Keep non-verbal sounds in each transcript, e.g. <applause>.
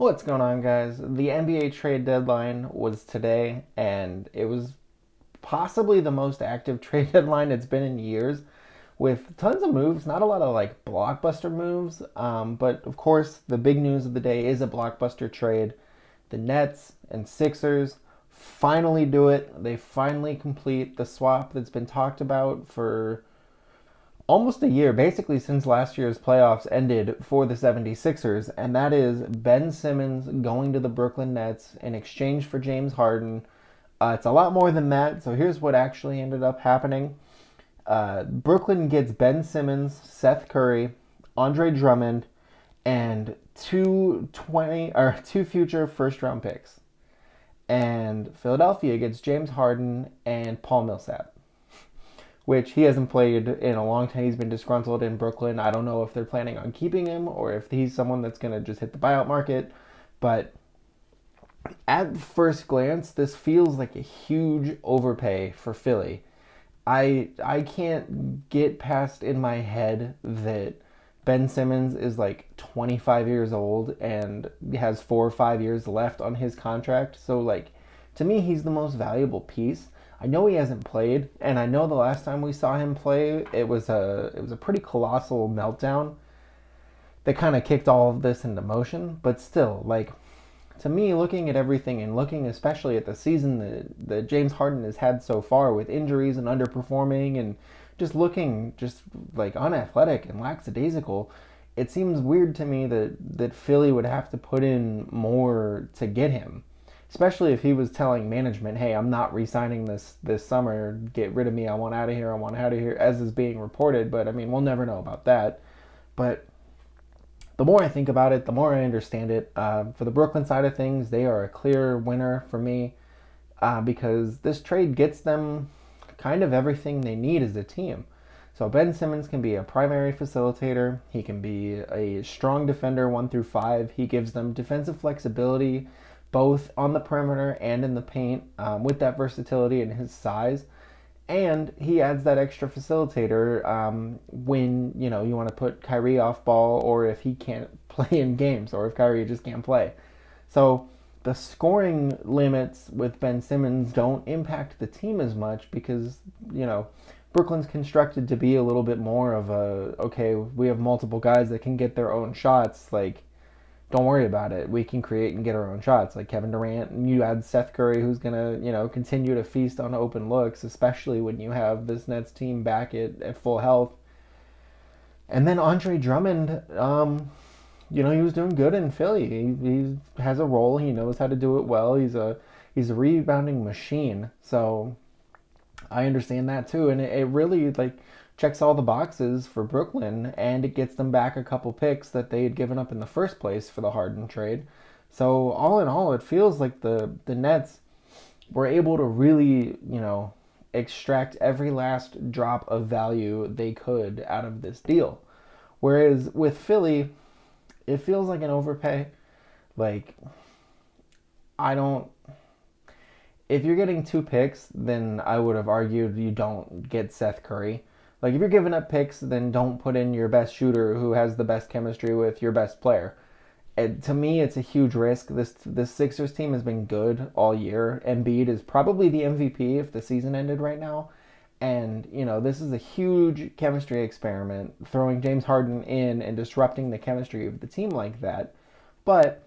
What's going on, guys? The NBA trade deadline was today, and it was possibly the most active <laughs> trade deadline it's been in years, with tons of moves. Not a lot of like blockbuster moves, um, but of course, the big news of the day is a blockbuster trade. The Nets and Sixers finally do it. They finally complete the swap that's been talked about for almost a year, basically since last year's playoffs ended for the 76ers, and that is Ben Simmons going to the Brooklyn Nets in exchange for James Harden. Uh, it's a lot more than that, so here's what actually ended up happening. Uh, Brooklyn gets Ben Simmons, Seth Curry, Andre Drummond, and two 20 or <laughs> two future first round picks. And Philadelphia gets James Harden and Paul Millsap which he hasn't played in a long time. He's been disgruntled in Brooklyn. I don't know if they're planning on keeping him or if he's someone that's going to just hit the buyout market. But at first glance, this feels like a huge overpay for Philly. I I can't get past in my head that Ben Simmons is like 25 years old and has 4 or 5 years left on his contract. So like to me he's the most valuable piece. I know he hasn't played, and I know the last time we saw him play, it was a it was a pretty colossal meltdown that kind of kicked all of this into motion. But still, like to me, looking at everything and looking especially at the season that, that James Harden has had so far with injuries and underperforming and just looking just like unathletic and lackadaisical, it seems weird to me that that Philly would have to put in more to get him especially if he was telling management, "Hey, I'm not re-signing this this summer. Get rid of me. I want out of here. I want out of here," as is being reported. But I mean, we'll never know about that. But the more I think about it, the more I understand it. Uh, for the Brooklyn side of things, they are a clear winner for me uh, because this trade gets them kind of everything they need as a team. So Ben Simmons can be a primary facilitator. He can be a strong defender, one through five. He gives them defensive flexibility both on the perimeter and in the paint um, with that versatility and his size. And he adds that extra facilitator um, when you know you want to put Kyrie off ball, or if he can't <laughs> play in games, or if Kyrie just can't play. So the scoring limits with Ben Simmons don't impact the team as much because you know Brooklyn's constructed to be a little bit more of a okay, we have multiple guys that can get their own shots. Like don't worry about it. We can create and get our own shots. Like Kevin Durant, and you add Seth Curry, who's gonna, you know, continue to feast on open looks, especially when you have this Nets team back at, at full health. And then Andre Drummond, um, you know, he was doing good in Philly. He, he has a role. He knows how to do it well. He's a he's a rebounding machine. So I understand that too. And it, it really like checks all the boxes for Brooklyn and it gets them back a couple picks that they had given up in the first place for the Harden trade. So all in all, it feels like the the Nets were able to really, you know, extract every last drop of value they could out of this deal. Whereas with Philly, it feels like an overpay. Like I don't if you're getting two picks, then I would have argued you don't get Seth Curry. Like if you're giving up picks, then don't put in your best shooter who has the best chemistry with your best player. And to me, it's a huge risk. This this Sixers team has been good all year. Embiid is probably the MVP if the season ended right now. And, you know, this is a huge chemistry experiment, throwing James Harden in and disrupting the chemistry of the team like that. But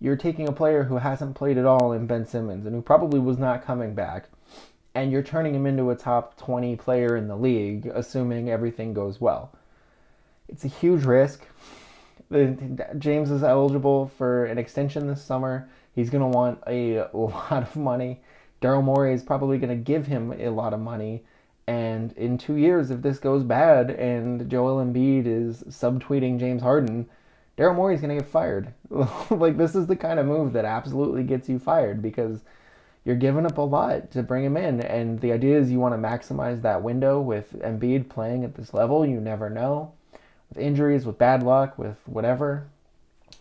you're taking a player who hasn't played at all in Ben Simmons and who probably was not coming back and you're turning him into a top 20 player in the league, assuming everything goes well. It's a huge risk. James is eligible for an extension this summer. He's going to want a <laughs> lot of money. Daryl Morey is probably going to give him a lot of money. And in two years, if this goes bad and Joel Embiid is subtweeting James Harden, Daryl Morey is going to get fired. <laughs> like, this is the kind of move that absolutely gets you fired because – you're giving up a lot to bring him in. And the idea is you want to maximize that window with Embiid playing at this level. You never know. With injuries, with bad luck, with whatever,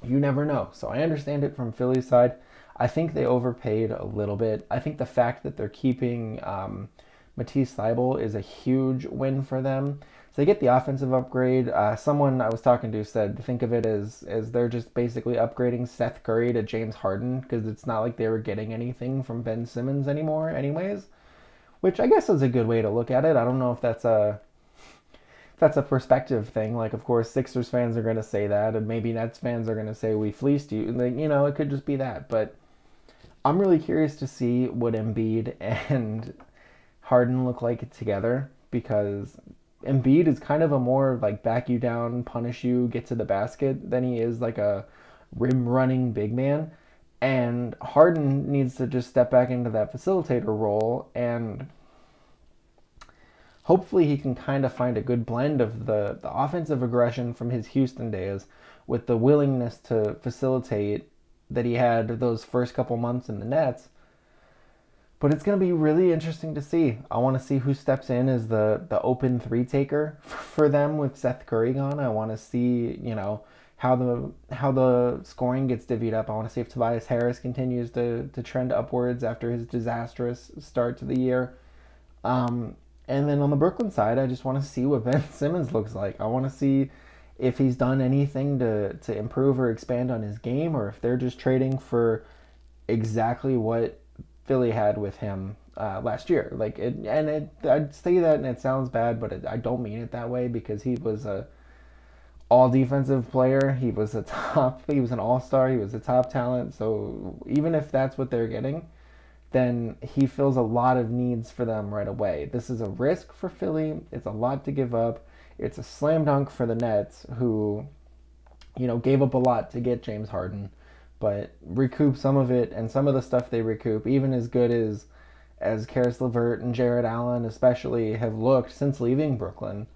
you never know. So I understand it from Philly's side. I think they overpaid a little bit. I think the fact that they're keeping um, Matisse Thybulle is a huge win for them. So they get the offensive upgrade. Uh, someone I was talking to said think of it as as they're just basically upgrading Seth Curry to James Harden because it's not like they were getting anything from Ben Simmons anymore, anyways. Which I guess is a good way to look at it. I don't know if that's a if that's a perspective thing. Like, of course, Sixers fans are going to say that, and maybe Nets fans are going to say we fleeced you. And Like, you know, it could just be that. But I'm really curious to see what Embiid <laughs> and Harden look like together because Embiid is kind of a more like back you down, punish you, get to the basket than he is like a rim running big man. And Harden needs to just step back into that facilitator role and hopefully he can kind of find a good blend of the, the offensive aggression from his Houston days with the willingness to facilitate that he had those first couple months in the Nets but it's going to be really interesting to see. I want to see who steps in as the, the open three taker <laughs> for them with Seth Curry gone. I want to see, you know, how the how the scoring gets divvied up. I want to see if Tobias Harris continues to, to trend upwards after his disastrous start to the year. Um, and then on the Brooklyn side, I just want to see what Ben <laughs> Simmons looks like. I want to see if he's done anything to, to improve or expand on his game, or if they're just trading for exactly what Philly had with him uh, last year. Like, it, and it, I'd say that, and it sounds bad, but it, I don't mean it that way because he was a all defensive player. He was a <laughs> top. He was an all star. He was a top talent. So even if that's what they're getting, then he fills a lot of needs for them right away. This is a risk for Philly. It's a lot to give up. It's a slam dunk for the Nets, who, you know, gave up a lot to get James Harden but recoup some of it and some of the stuff they recoup, even as good as as Caris LeVert and Jarrett Allen especially have looked since leaving Brooklyn.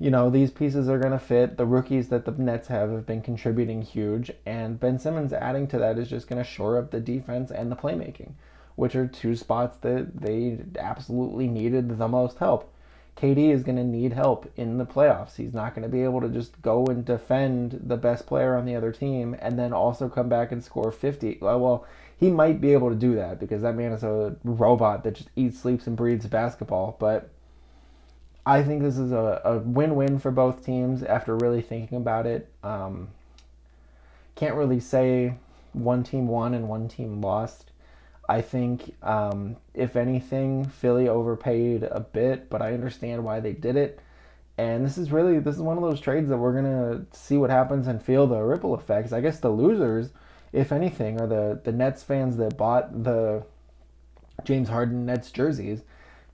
You know, these pieces are going to fit. The rookies that the Nets have have been contributing huge, and Ben Simmons adding to that is just going to shore up the defense and the playmaking, which are two spots that they absolutely needed the most help. KD is going to need help in the playoffs. He's not going to be able to just go and defend the best player on the other team and then also come back and score 50. Well, he might be able to do that because that man is a robot that just eats, sleeps, and breathes basketball. But I think this is a, a win win for both teams after really thinking about it. Um, can't really say one team won and one team lost. I think, um, if anything, Philly overpaid a bit, but I understand why they did it. And this is really this is one of those trades that we're gonna see what happens and feel the ripple effects. I guess the losers, if anything, are the the Nets fans that bought the James Harden Nets jerseys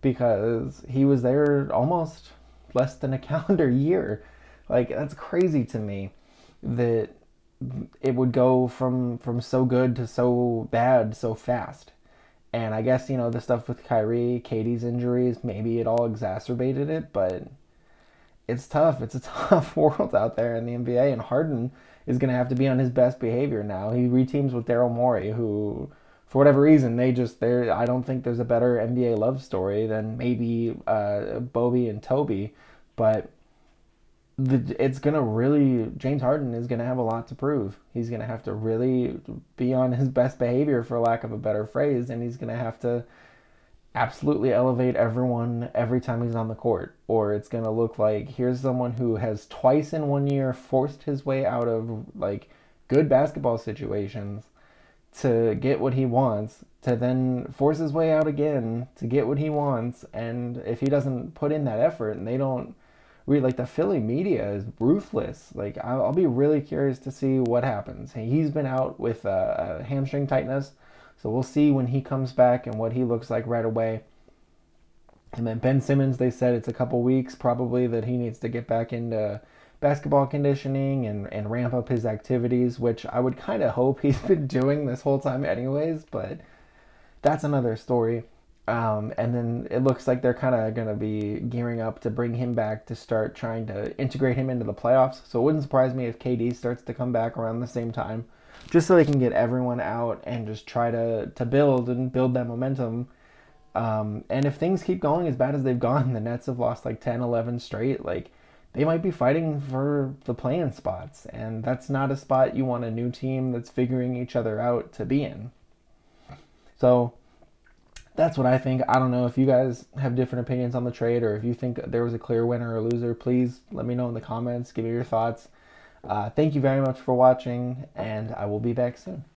because he was there almost less than a <laughs> calendar year. Like that's crazy to me that it would go from from so good to so bad so fast. And I guess, you know, the stuff with Kyrie, KD's injuries, maybe it all exacerbated it, but it's tough. It's a <laughs> tough world out there in the NBA, and Harden is going to have to be on his best behavior now. He reteams with Daryl Morey, who, for whatever reason, they just there. I don't think there's a better NBA love story than maybe uh, Bobby and Toby, but the, it's gonna really James Harden is gonna have a lot to prove. He's gonna have to really be on his best behavior, for lack of a better phrase, and he's gonna have to absolutely elevate everyone every time he's on the court. Or it's gonna look like here's someone who has twice in one year forced his way out of like good basketball situations to get what he wants, to then force his way out again to get what he wants, and if he doesn't put in that effort and they don't we like the Philly media is ruthless. Like I'll, I'll be really curious to see what happens. He's been out with a hamstring tightness, so we'll see when he comes back and what he looks like right away. And then Ben Simmons, they said it's a couple weeks probably that he needs to get back into basketball conditioning and, and ramp up his activities, which I would kind of hope <laughs> he's been doing this whole time, anyways, but that's another story. Um, and then it looks like they're kind of going to be gearing up to bring him back to start trying to integrate him into the playoffs. So it wouldn't surprise me if KD starts to come back around the same time, just so they can get everyone out and just try to, to build and build that momentum. Um, and if things keep going as bad as they've gone, <laughs> the Nets have lost like 10, 11 straight, like they might be fighting for the playing spots. And that's not a spot you want a new team that's figuring each other out to be in. So that's what I think. I don't know if you guys have different opinions on the trade or if you think there was a clear winner or loser. Please let me know in the comments. Give me your thoughts. Uh, thank you very much for watching, and I will be back soon.